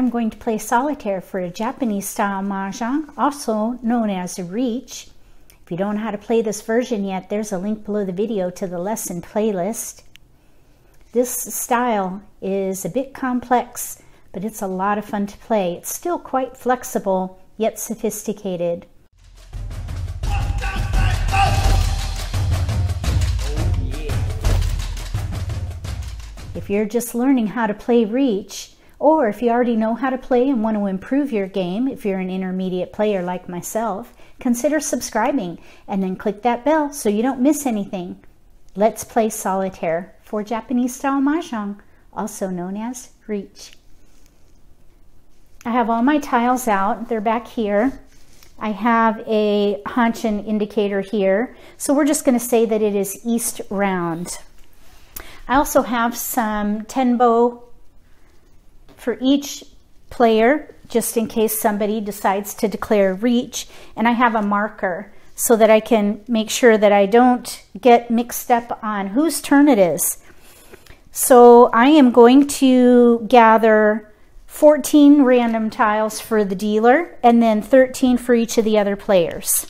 I'm going to play solitaire for a Japanese style mahjong, also known as Riichi. If you don't know how to play this version yet, there's a link below the video to the lesson playlist. This style is a bit complex, but it's a lot of fun to play. It's still quite flexible, yet sophisticated. If you're just learning how to play Riichi, or if you already know how to play and want to improve your game, if you're an intermediate player like myself, consider subscribing and then click that bell so you don't miss anything. Let's play solitaire for Japanese style mahjong, also known as Riichi. I have all my tiles out. They're back here. I have a Hanshin indicator here. So we're just going to say that it is east round. I also have some tenbo for each player, just in case somebody decides to declare riichi. And I have a marker so that I can make sure that I don't get mixed up on whose turn it is. So I am going to gather 14 random tiles for the dealer and then 13 for each of the other players.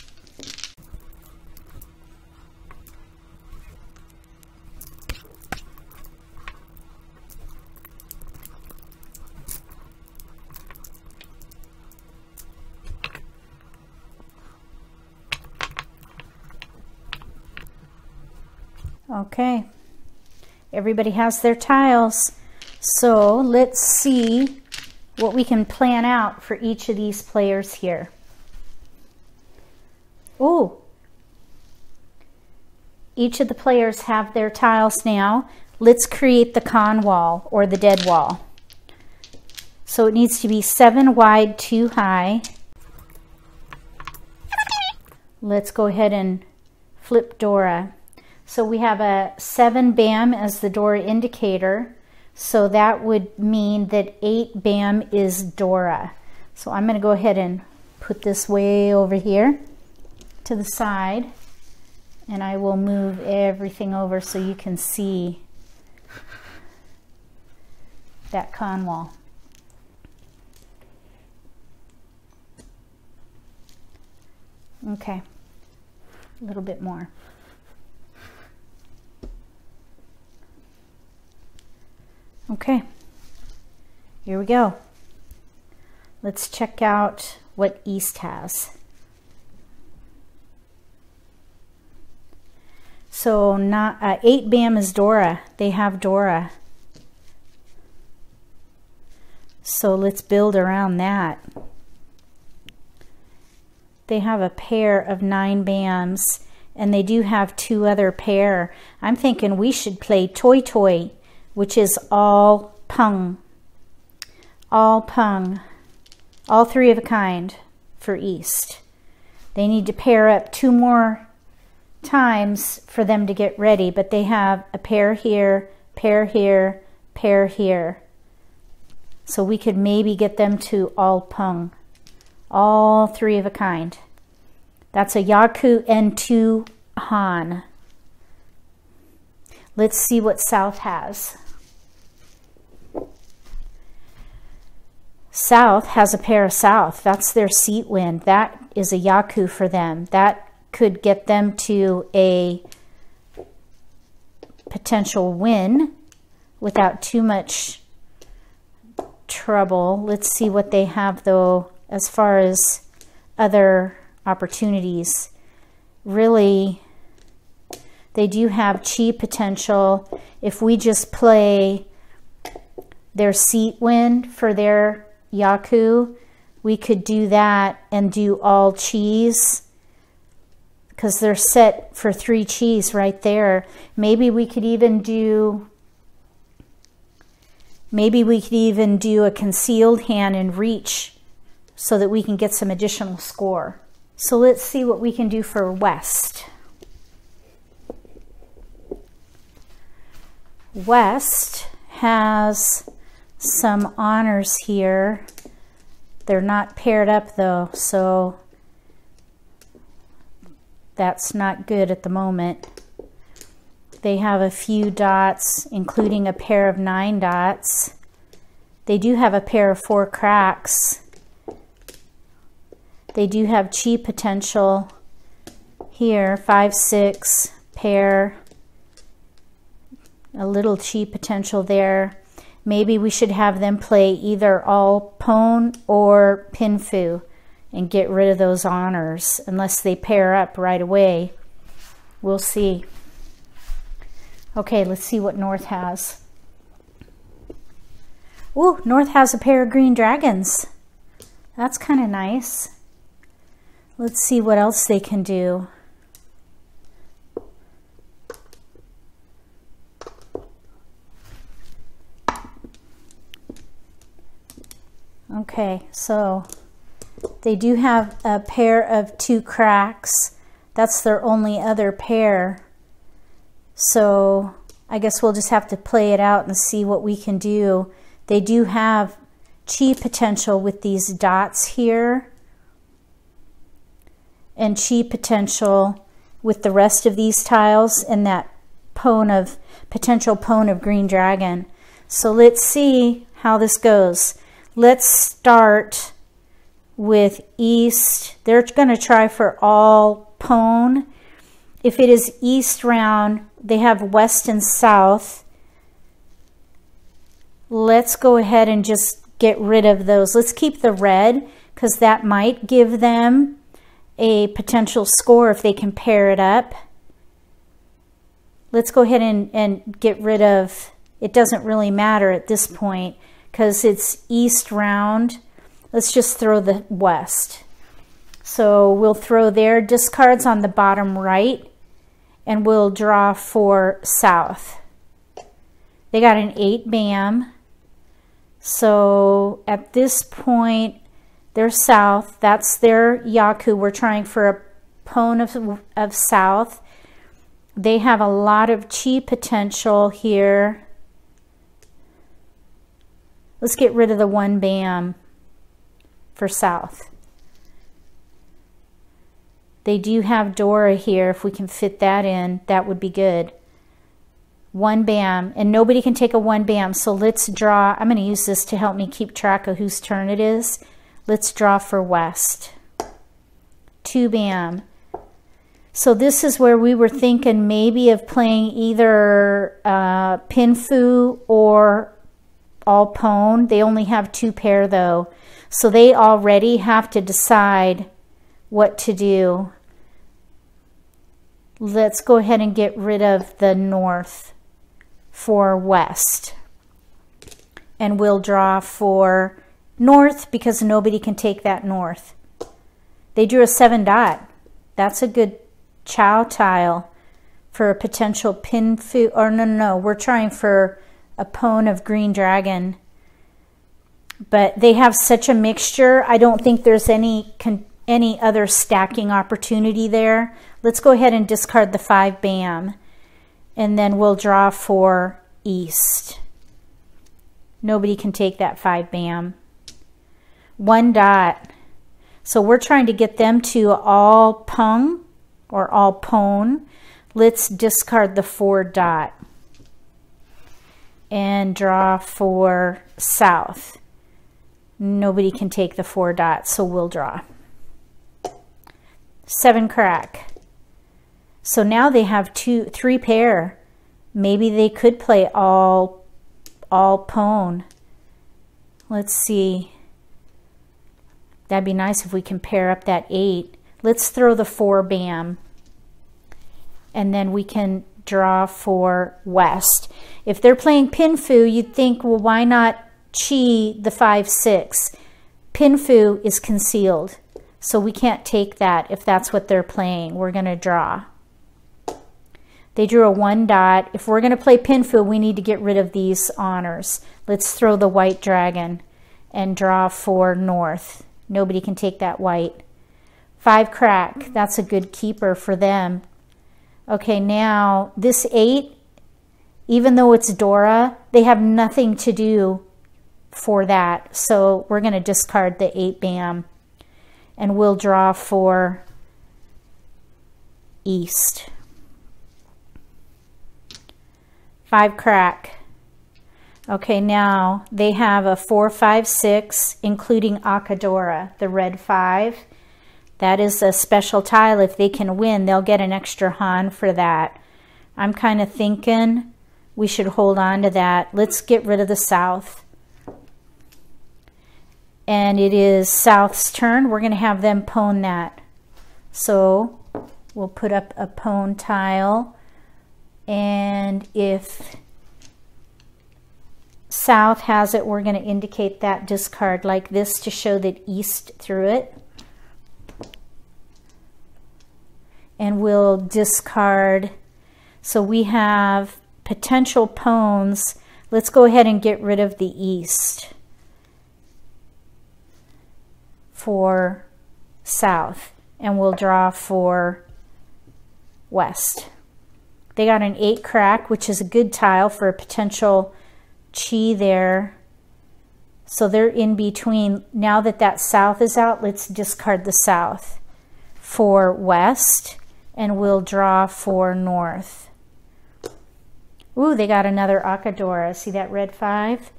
Okay, everybody has their tiles. So let's see what we can plan out for each of these players here. Oh, each of the players have their tiles now. Let's create the con wall or the dead wall. So it needs to be seven wide, two high. Let's go ahead and flip Dora. So we have a 7 BAM as the Dora indicator. So that would mean that 8 BAM is Dora. So I'm going to go ahead and put this way over here to the side. And I will move everything over so you can see that con wall. Okay, a little bit more. Okay, here we go. Let's check out what East has. So not uh, 8 BAM is Dora. They have Dora. So let's build around that. They have a pair of 9 BAMs and they do have two other pair. I'm thinking we should play Toitoi which is all pung. All pung. All three of a kind for East. They need to pair up two more times for them to get ready, but they have a pair here, pair here, pair here. So we could maybe get them to all pung. All three of a kind. That's a Yaku and two Han. Let's see what South has. South has a pair of South. That's their seat wind. That is a Yaku for them. That could get them to a potential win without too much trouble. Let's see what they have, though, as far as other opportunities. Really, they do have chi potential. If we just play their seat wind for their Yaku, we could do that and do all chis because they're set for three chis right there. Maybe we could even do maybe we could even do a concealed hand and riichi so that we can get some additional score. So let's see what we can do for West. West has some honors here. They're not paired up though, so that's not good at the moment. They have a few dots, including a pair of nine dots. They do have a pair of four cracks. They do have chi potential here, five, six, pair, a little chi potential there. Maybe we should have them play either all pon or pinfu and get rid of those honors unless they pair up right away. We'll see. Okay, let's see what North has. Ooh, North has a pair of green dragons. That's kind of nice. Let's see what else they can do. Okay, so they do have a pair of two cracks. That's their only other pair. So I guess we'll just have to play it out and see what we can do. They do have chi potential with these dots here and chi potential with the rest of these tiles and that pon of potential pon of green dragon. So let's see how this goes. Let's start with east. They're going to try for all pon. If it is east round, they have west and south. Let's go ahead and just get rid of those. Let's keep the red because that might give them a potential score if they can pair it up. Let's go ahead and, and get rid of, it doesn't really matter at this point because it's east round. Let's just throw the west. So we'll throw their discards on the bottom right and we'll draw for south. They got an 8 BAM. So at this point, they're south. That's their Yaku. We're trying for a pon of, of south. They have a lot of chi potential here. Let's get rid of the one BAM for south. They do have Dora here. If we can fit that in, that would be good. One BAM, and nobody can take a one BAM. So let's draw. I'm going to use this to help me keep track of whose turn it is. Let's draw for west. Two BAM. So this is where we were thinking maybe of playing either uh, Pinfu or all pon. They only have two pair though. So they already have to decide what to do. Let's go ahead and get rid of the north for west. And we'll draw for north because nobody can take that north. They drew a seven dot. That's a good chow tile for a potential pinfu. Or no, no, no. We're trying for a pon of green dragon. But they have such a mixture. I don't think there's any any other stacking opportunity there. Let's go ahead and discard the 5 BAM. And then we'll draw for east. Nobody can take that 5 BAM. One dot. So we're trying to get them to all pung or all pon. Let's discard the 4 dot and draw for south. Nobody can take the four dots, so we'll draw. Seven crack. So now they have two, three pair. Maybe they could play all, all pon. Let's see. That'd be nice if we can pair up that eight. Let's throw the four bam. And then we can draw for West. If they're playing Pinfu, you'd think, well, why not Chi the 5-6? Pinfu is concealed, so we can't take that if that's what they're playing. We're going to draw. They drew a one dot. If we're going to play Pinfu, we need to get rid of these honors. Let's throw the white dragon and draw for north. Nobody can take that white. Five crack. That's a good keeper for them. Okay, now this 8, even though it's Dora, they have nothing to do for that. So we're going to discard the 8 BAM and we'll draw for East. 5 crack. Okay, now they have a four, five, six, including Akadora, the red 5. That is a special tile. If they can win, they'll get an extra Han for that. I'm kind of thinking we should hold on to that. Let's get rid of the South. And it is South's turn. We're going to have them pon that. So we'll put up a pon tile. And if south has it, we're going to indicate that discard like this to show that east threw it. And we'll discard. So we have potential pons. Let's go ahead and get rid of the east for south. And we'll draw for west. They got an 8 crack, which is a good tile for a potential chi there. So they're in between. Now that that south is out, let's discard the south for west and we'll draw for north. Ooh, they got another Akadora. See that red five?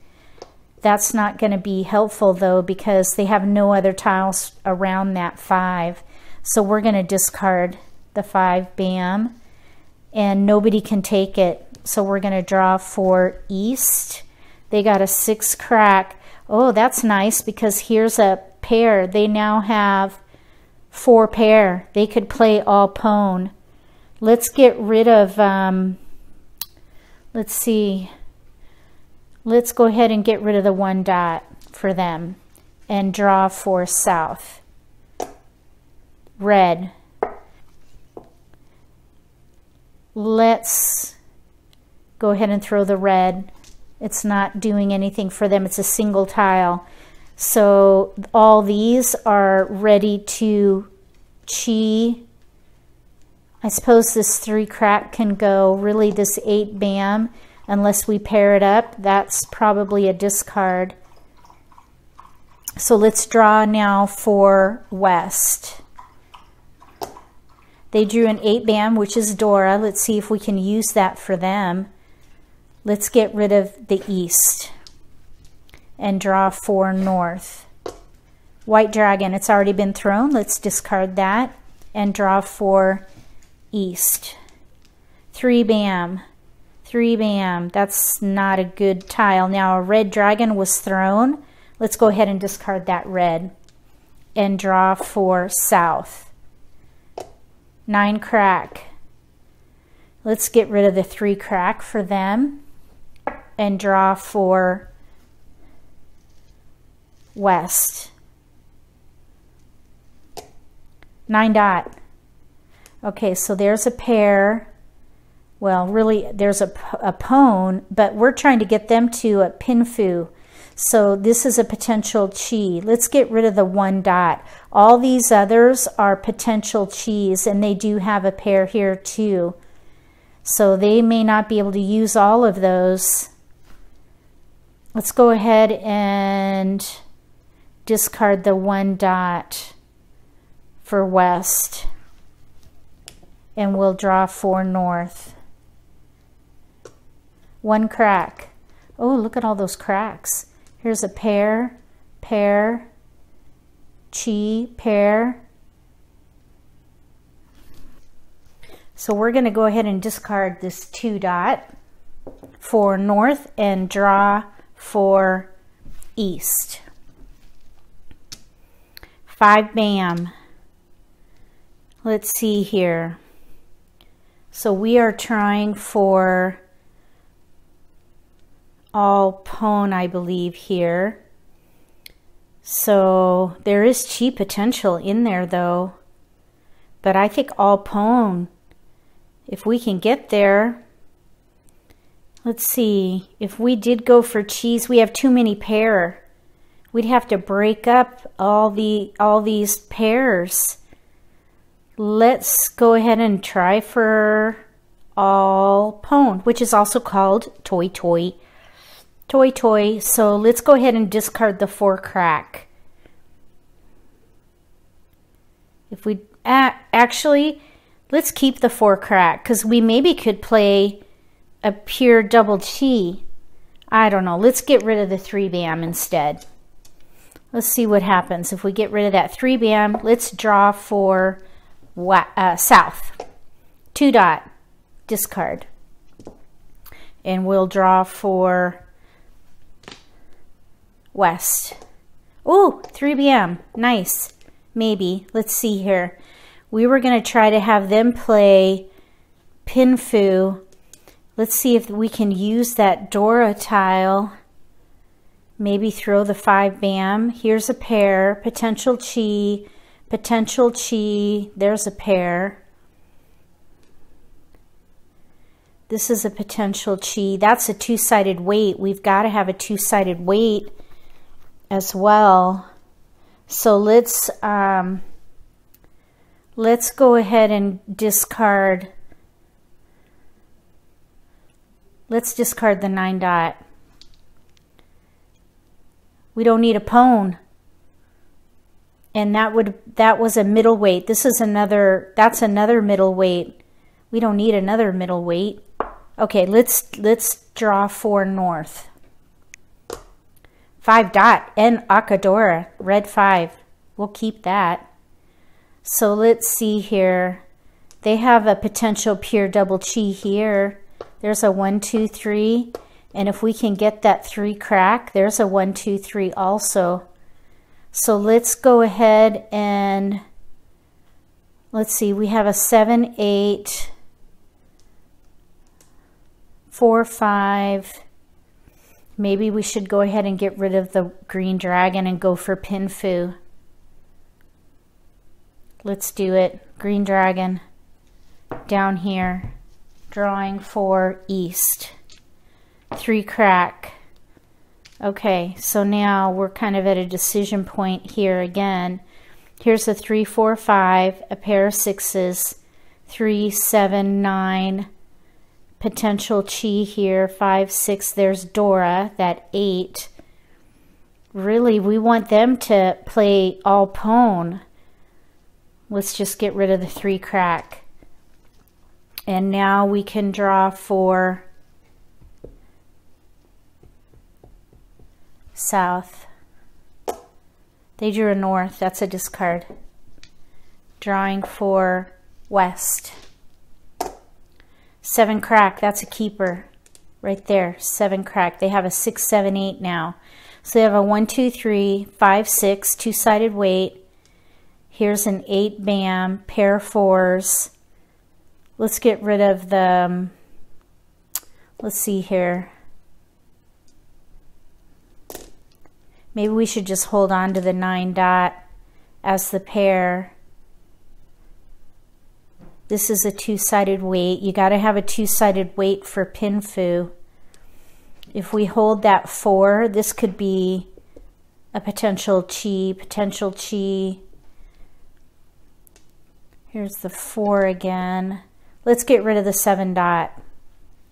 That's not going to be helpful though because they have no other tiles around that five. So we're going to discard the five, bam, and nobody can take it. So we're going to draw for east. They got a six crack. Oh, that's nice because here's a pair. They now have four pair. They could play all pon. Let's get rid of, um, let's see. Let's go ahead and get rid of the one dot for them and draw for south. Red. Let's go ahead and throw the red. It's not doing anything for them. It's a single tile. So all these are ready to chi. I suppose this three crack can go. Really this eight bam, unless we pair it up, that's probably a discard. So let's draw now for west. They drew an 8 bam, which is Dora. Let's see if we can use that for them. Let's get rid of the east and draw 4 north. White dragon, it's already been thrown. Let's discard that and draw 4 east. 3 bam. 3 bam. That's not a good tile. Now a red dragon was thrown. Let's go ahead and discard that red and draw four south. Nine crack. Let's get rid of the three crack for them and draw for west. Nine dot. Okay, so there's a pair. Well, really, there's a, a pon, but we're trying to get them to a pinfu. So this is a potential chi. Let's get rid of the one dot. All these others are potential chis, and they do have a pair here too. So they may not be able to use all of those. Let's go ahead and discard the one dot for west. And we'll draw four north. One crack. Oh, look at all those cracks. Here's a pair, pair, chi, pair. So we're going to go ahead and discard this two dot for north and draw for east. Five bam. Let's see here. So we are trying for all pon, I believe, here. So there is chi potential in there, though. But I think all pon, if we can get there, let's see, if we did go for chis, we have too many pair. We'd have to break up all the all these pairs. Let's go ahead and try for all pon, which is also called toitoi Toy Toy. So let's go ahead and discard the four crack. If we uh, actually, let's keep the four crack because we maybe could play a pure double T. I don't know. Let's get rid of the 3 bam instead. Let's see what happens. If we get rid of that 3 bam, let's draw for uh, south. 2 dot, discard. And we'll draw for west. Oh, 3 bam, nice. Maybe. Let's see here. We were going to try to have them play Pinfu. Let's see if we can use that Dora tile Maybe throw the five bam. Here's a pair, potential chi, potential chi. There's a pair. This is a potential chi. That's a two-sided wait. We've got to have a two-sided wait as well. So let's um, let's go ahead and discard. Let's discard the nine dot. We don't need a pon. And that would that was a middleweight. This is another that's another middleweight. We don't need another middleweight. Okay, let's let's draw four north. Five dot and Akadora, red five. We'll keep that. So let's see here. They have a potential pure double chi here. There's a one, two, three. And if we can get that three crack, there's a one, two, three also. So let's go ahead and let's see, we have a seven, eight, four, five. Maybe we should go ahead and get rid of the green dragon and go for Pinfu. Let's do it. Green dragon down here, drawing for east three crack. Okay, so now we're kind of at a decision point here again. Here's a three, four, five, a pair of sixes, three, seven, nine, potential chi here, five, six, there's Dora, that eight. Really, we want them to play all pon. Let's just get rid of the three crack. And now we can draw for south. They drew a north, that's a discard. Drawing for west. Seven crack, that's a keeper. Right there, seven crack. They have a six, seven, eight now. So they have a one, two, three, five, six, two-sided wait. Here's an eight bam, pair fours. Let's get rid of the, um, let's see here. Maybe we should just hold on to the nine dot as the pair. This is a two-sided wait. You got to have a two-sided wait for pinfu. If we hold that four, this could be a potential chi, potential chi. Here's the four again. Let's get rid of the seven dot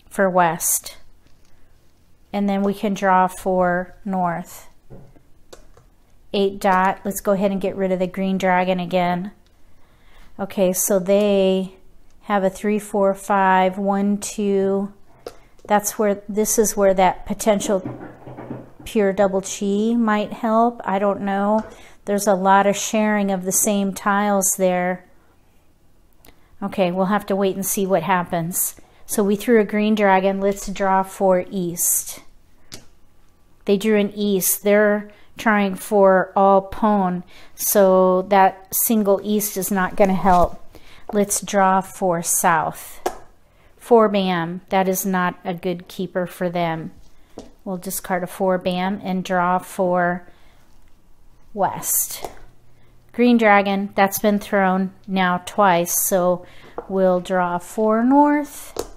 for west. And then we can draw for north eight dot. Let's go ahead and get rid of the green dragon again. Okay, so they have a three, four, five, one, two. That's where, this is where that potential pure double chi might help. I don't know. There's a lot of sharing of the same tiles there. Okay, we'll have to wait and see what happens. So we threw a green dragon. Let's draw for east. They drew an east. They're trying for all pon, so that single east is not going to help. Let's draw for south. Four bam, that is not a good keeper for them. We'll discard a four bam and draw for west. Green dragon, that's been thrown now twice, so we'll draw four north,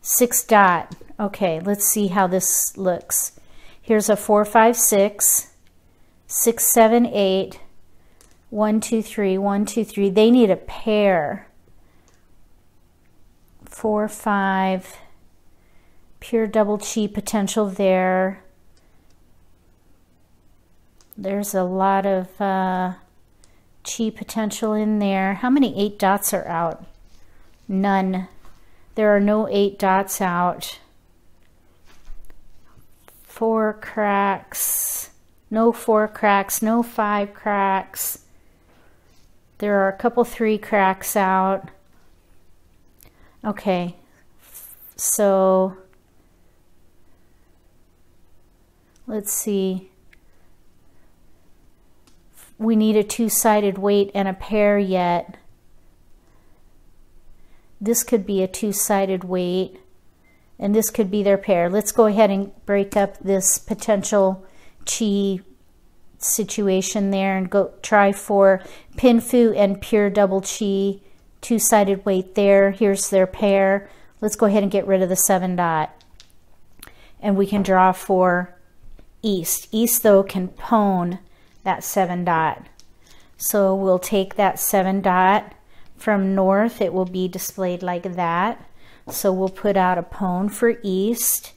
six dot. Okay, let's see how this looks. Here's a four, five, six six, seven, eight, one, two, three, one, two, three. They need a pair. Four, five, pure double chi potential there. There's a lot of uh, chi potential in there. How many eight dots are out? None. There are no eight dots out. four cracks, no four cracks, no five cracks. There are a couple three cracks out. Okay, so let's see. We need a two-sided wait and a pair yet. This could be a two-sided wait and this could be their pair. Let's go ahead and break up this potential chi situation there and go try for Pinfu and pure double chi, two-sided wait there. Here's their pair. Let's go ahead and get rid of the seven dot. And we can draw for east. East, though, can pon that seven dot. So we'll take that seven dot from north. It will be displayed like that. So we'll put out a pon for east.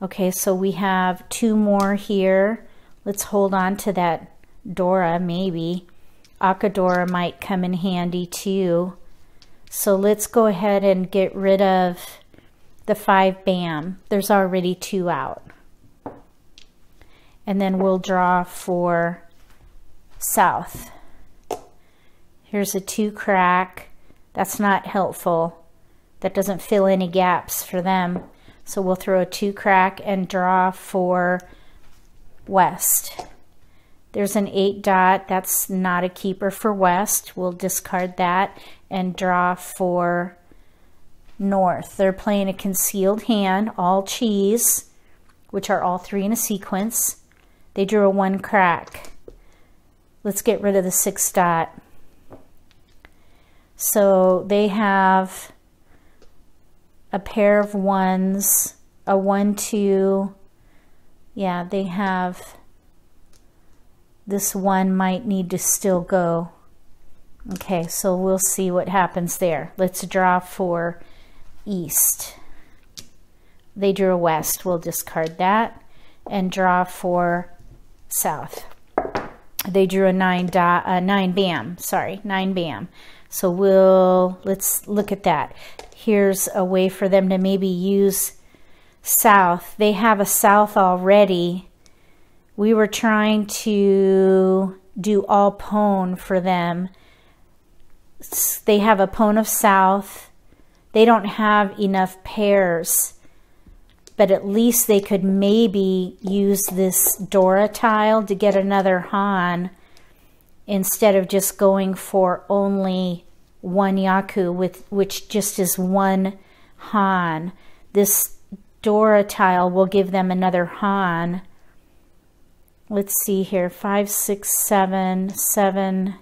Okay, so we have two more here. Let's hold on to that Dora, maybe. Akadora might come in handy too. So let's go ahead and get rid of the 5 BAM. There's already two out. And then we'll draw for south. Here's a 2 crack. That's not helpful. That doesn't fill any gaps for them. So we'll throw a 2 crack and draw for west. There's an 8 dot. That's not a keeper for west. We'll discard that and draw for north. They're playing a concealed hand, all chis, which are all three in a sequence. They drew a 1 crack. Let's get rid of the 6 dot. So they have a pair of ones, a 1, 2, yeah, they have this one might need to still go. Okay, so we'll see what happens there. Let's draw for east. They drew west. We'll discard that and draw for south. They drew a nine dot, a nine bam. Sorry, nine bam. So we'll let's look at that. Here's a way for them to maybe use south. They have a south already. We were trying to do all pon for them. They have a pon of south. They don't have enough pairs, but at least they could maybe use this Dora tile to get another Han instead of just going for only one Yaku, with which just is one Han. This Dora tile will give them another Han. Let's see here, five, six, seven, seven.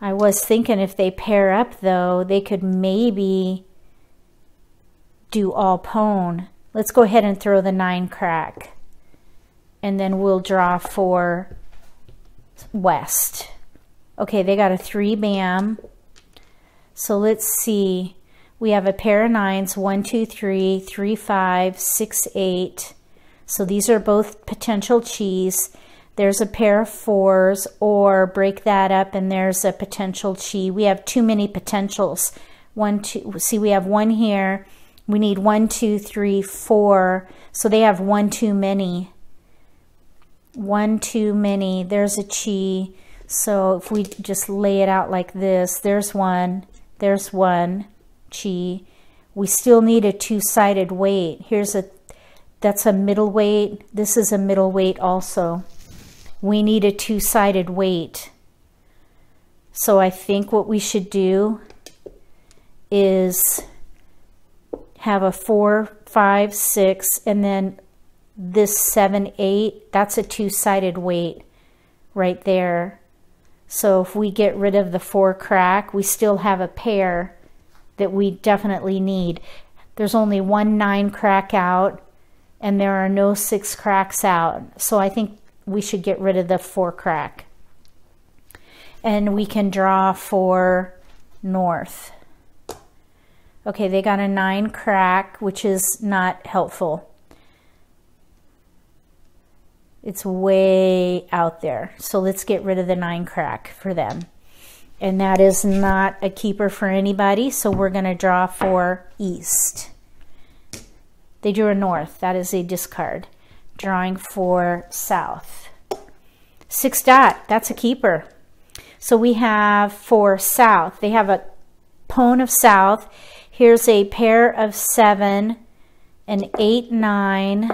I was thinking if they pair up though, they could maybe do all pon. Let's go ahead and throw the nine crack. And then we'll draw for west. Okay, they got a three bam. So let's see. We have a pair of nines, one, two, three, three, five, six, eight. So these are both potential chis. There's a pair of fours, or break that up and there's a potential chi. We have too many potentials. One, two, see we have one here. We need one, two, three, four. So they have one too many. One too many. There's a chi. So if we just lay it out like this, there's one, there's one, chi. We still need a two-sided wait. Here's a, that's a middle wait. This is a middle wait also. We need a two-sided wait. So I think what we should do is have a four, five, six, and then this seven, eight, that's a two-sided wait right there. So if we get rid of the four crack, we still have a pair that we definitely need. There's only one nine crack out and there are no six cracks out. So I think we should get rid of the four crack. And we can draw for north. Okay, they got a nine crack, which is not helpful. It's way out there. So let's get rid of the nine crack for them and that is not a keeper for anybody, so we're going to draw for east. They drew a north. That is a discard. drawing for south. Six dot, that's a keeper. So we have for south, they have a pon of south. Here's a pair of seven, an eight, nine,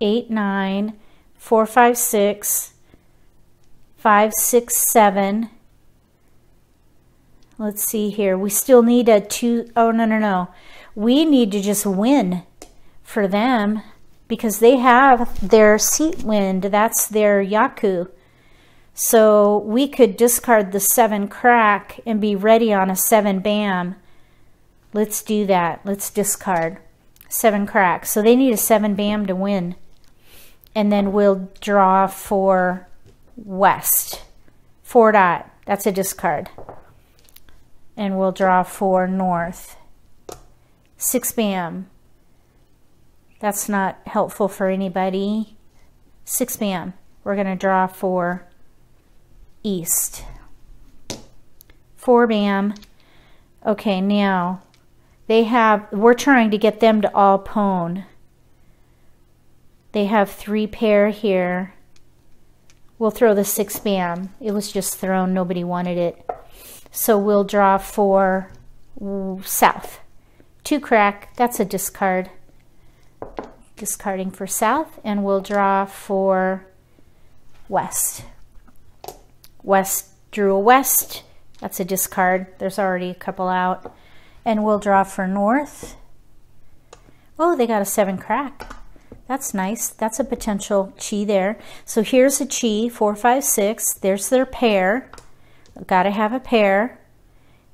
eight, nine, four, five, six, five, six, seven. Let's see here. We still need a two. Oh, no, no, no. We need to just win for them because they have their seat wind. That's their Yaku. So we could discard the seven crack and be ready on a seven bam. Let's do that. Let's discard seven crack. So they need a seven bam to win and then we'll draw for west. Four dot, that's a discard. And we'll draw for north. Six bam, that's not helpful for anybody. Six bam, we're gonna draw for east. Four bam, okay now they have, we're trying to get them to all pon. They have three pair here. We'll throw the six bam. It was just thrown. Nobody wanted it. So we'll draw for south. Two crack. That's a discard. Discarding for south. And we'll draw for west. West drew a west. That's a discard. There's already a couple out. And we'll draw for north. Oh, they got a seven crack. That's nice. That's a potential chi there. So here's a chi, four, five, six. There's their pair. Got to have a pair.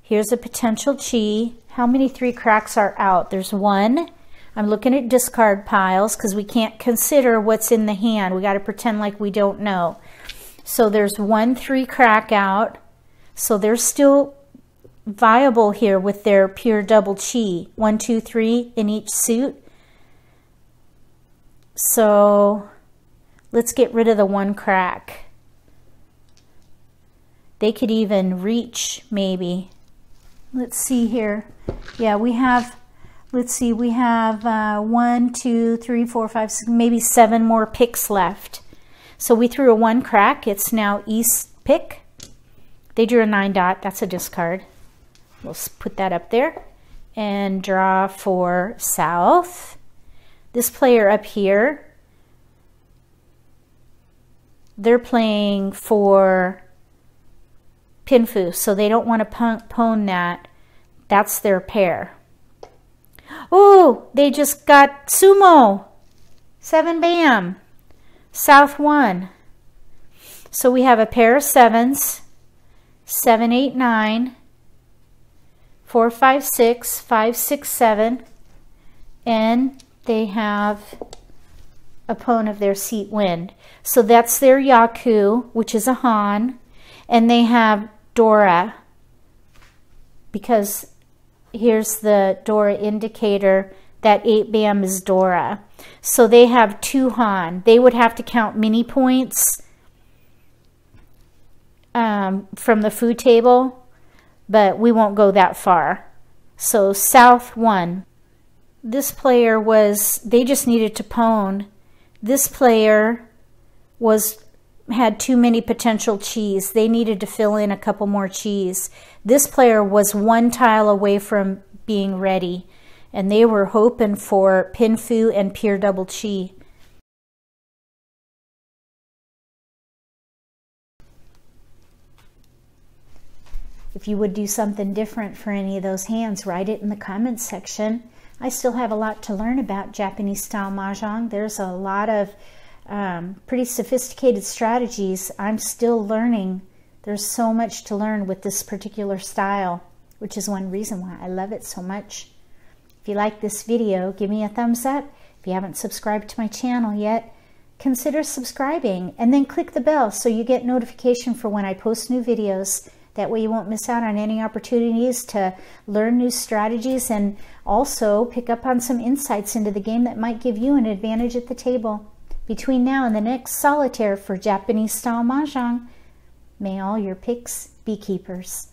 Here's a potential chi. How many three cracks are out? There's one. I'm looking at discard piles because we can't consider what's in the hand. We got to pretend like we don't know. So there's one three crack out. So they're still viable here with their pure double chi. One, two, three in each suit. So let's get rid of the one crack. They could even reach maybe. Let's see here. Yeah, we have, let's see, we have uh, one, two, three, four, five, six, maybe seven more picks left. So we threw a one crack. It's now east pick. They drew a nine dot. That's a discard. We'll put that up there and draw for south. This player up here, they're playing for Pinfu, so they don't want to pon that. That's their pair. Oh, they just got Tsumo. Seven bam. South won. So we have a pair of sevens. Seven, eight, nine. Four, five, six. Five, six, seven. And they have a pon of their seat wind. So that's their Yaku, which is a Han, and they have Dora because here's the Dora indicator that 8 bam is Dora. So they have two Han. They would have to count mini points um, from the fu table, but we won't go that far. So South 1 this player was, they just needed to pon. This player was had too many potential chis. They needed to fill in a couple more chis. This player was one tile away from being ready, and they were hoping for Pinfu and Pure Double Chi. If you would do something different for any of those hands, write it in the comments section. I still have a lot to learn about Japanese style mahjong. There's a lot of um, pretty sophisticated strategies. I'm still learning. There's so much to learn with this particular style, which is one reason why I love it so much. If you like this video, give me a thumbs up. If you haven't subscribed to my channel yet, consider subscribing and then click the bell so you get notification for when I post new videos. That way you won't miss out on any opportunities to learn new strategies and also pick up on some insights into the game that might give you an advantage at the table. Between now and the next solitaire for Japanese style Mahjong, may all your picks be keepers.